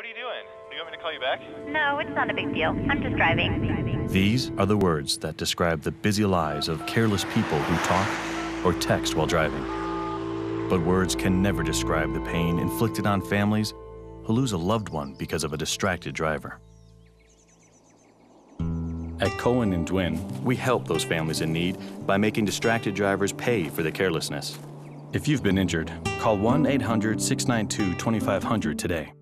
what are you doing? Do you want me to call you back? No, it's not a big deal. I'm just driving. These are the words that describe the busy lives of careless people who talk or text while driving. But words can never describe the pain inflicted on families who lose a loved one because of a distracted driver. At Cohen and Dwin, we help those families in need by making distracted drivers pay for their carelessness. If you've been injured, call 1 800 692 2500 today.